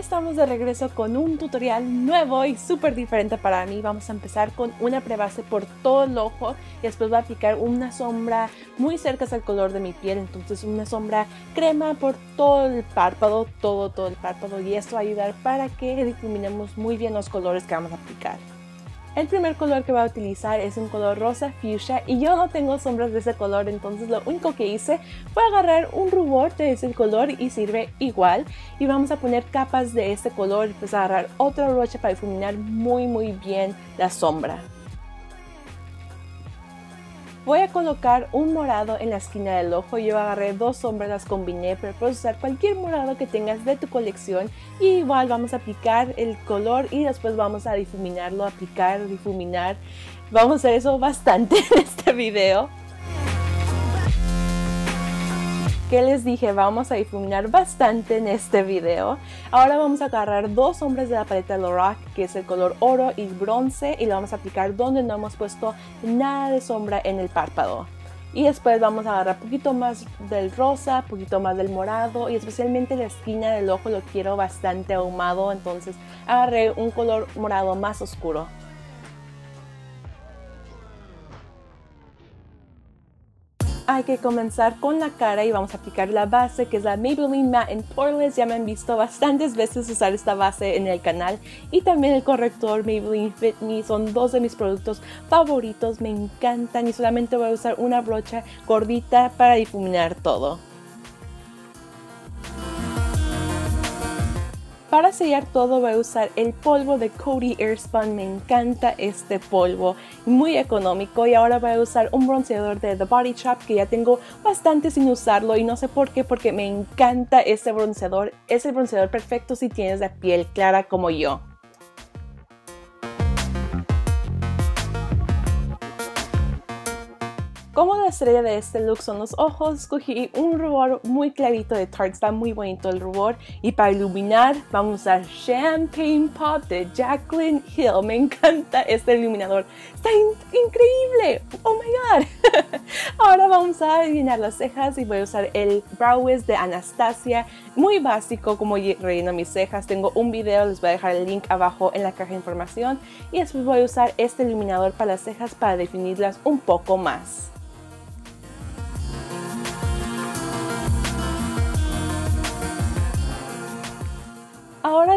Estamos de regreso con un tutorial nuevo y súper diferente para mí. Vamos a empezar con una prebase por todo el ojo y después voy a aplicar una sombra muy cerca al color de mi piel. Entonces una sombra crema por todo el párpado, todo, todo el párpado y esto va a ayudar para que difuminemos muy bien los colores que vamos a aplicar. El primer color que voy a utilizar es un color rosa fuchsia y yo no tengo sombras de ese color entonces lo único que hice fue agarrar un rubor de ese color y sirve igual y vamos a poner capas de este color y pues agarrar otra brocha para difuminar muy muy bien la sombra. Voy a colocar un morado en la esquina del ojo. Yo agarré dos sombras, las combiné, pero puedes usar cualquier morado que tengas de tu colección. Y igual vamos a aplicar el color y después vamos a difuminarlo, aplicar, difuminar. Vamos a hacer eso bastante en este video. Que les dije vamos a difuminar bastante en este video. Ahora vamos a agarrar dos sombras de la paleta Lorac que es el color oro y bronce y lo vamos a aplicar donde no hemos puesto nada de sombra en el párpado. Y después vamos a agarrar un poquito más del rosa, un poquito más del morado y especialmente la esquina del ojo lo quiero bastante ahumado, entonces agarré un color morado más oscuro. Hay que comenzar con la cara y vamos a aplicar la base que es la Maybelline Matte in Poreless. Ya me han visto bastantes veces usar esta base en el canal y también el corrector Maybelline Fit Me. Son dos de mis productos favoritos, me encantan y solamente voy a usar una brocha gordita para difuminar todo. Para sellar todo voy a usar el polvo de Cody Airspun, me encanta este polvo, muy económico. Y ahora voy a usar un bronceador de The Body Shop que ya tengo bastante sin usarlo y no sé por qué porque me encanta este bronceador, es el bronceador perfecto si tienes la piel clara como yo. Estrella de este look son los ojos, escogí un rubor muy clarito de Tarte, está muy bonito el rubor. Y para iluminar vamos a Champagne Pop de Jaclyn Hill. Me encanta este iluminador, está increíble, oh my god. Ahora vamos a llenar las cejas y voy a usar el Brow Wiz de Anastasia, muy básico como relleno mis cejas. Tengo un video, les voy a dejar el link abajo en la caja de información. Y después voy a usar este iluminador para las cejas para definirlas un poco más.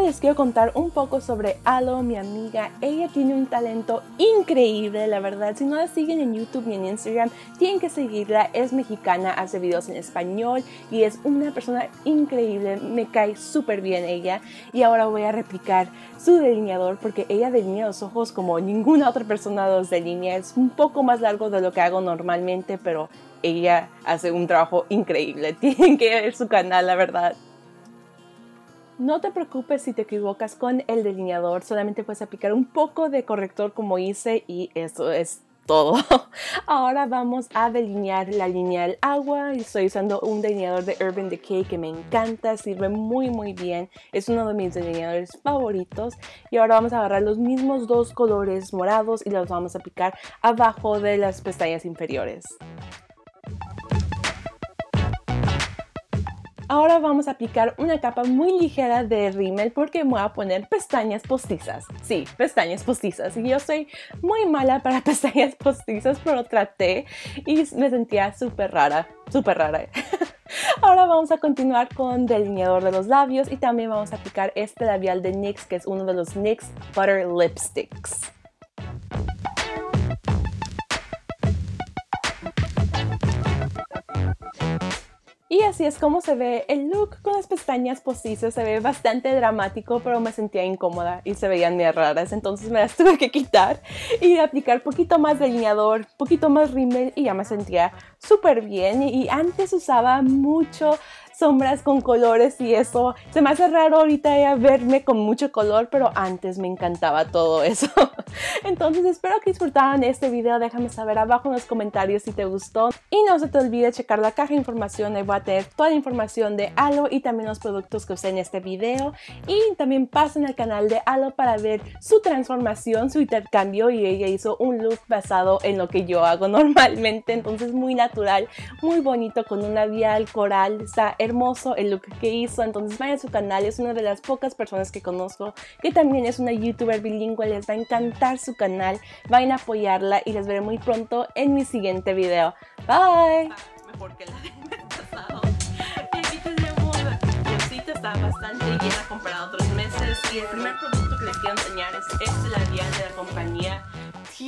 Les quiero contar un poco sobre Alo, mi amiga. Ella tiene un talento increíble, la verdad. Si no la siguen en YouTube ni en Instagram, tienen que seguirla. Es mexicana, hace videos en español y es una persona increíble. Me cae súper bien ella. Y ahora voy a replicar su delineador porque ella delinea los ojos como ninguna otra persona los delinea. Es un poco más largo de lo que hago normalmente, pero ella hace un trabajo increíble. Tienen que ver su canal, la verdad. No te preocupes si te equivocas con el delineador, solamente puedes aplicar un poco de corrector como hice y eso es todo. Ahora vamos a delinear la línea del agua. Estoy usando un delineador de Urban Decay que me encanta, sirve muy muy bien. Es uno de mis delineadores favoritos. Y ahora vamos a agarrar los mismos dos colores morados y los vamos a aplicar abajo de las pestañas inferiores. Ahora vamos a aplicar una capa muy ligera de rímel porque voy a poner pestañas postizas. Sí, pestañas postizas. Y yo soy muy mala para pestañas postizas, pero traté y me sentía súper rara, súper rara. Ahora vamos a continuar con delineador de los labios y también vamos a aplicar este labial de NYX que es uno de los NYX Butter Lipsticks. Y así es como se ve el look con las pestañas postizas. Se ve bastante dramático, pero me sentía incómoda y se veían muy raras. Entonces me las tuve que quitar y aplicar poquito más delineador, poquito más rímel y ya me sentía súper bien. Y antes usaba mucho sombras con colores y eso. Se me hace raro ahorita verme con mucho color, pero antes me encantaba todo eso. Entonces espero que disfrutaran este video, déjame saber abajo en los comentarios si te gustó. Y no se te olvide checar la caja de información, ahí voy a tener toda la información de Halo y también los productos que usé en este video. Y también pasen al canal de Halo para ver su transformación, su intercambio. Y ella hizo un look basado en lo que yo hago normalmente, entonces muy natural, muy bonito con un labial coral, está hermoso el look que hizo, entonces vayan a su canal, es una de las pocas personas que conozco que también es una youtuber bilingüe, les va a encantar su canal, vayan a apoyarla y les veré muy pronto en mi siguiente video. Bye. Mejor que la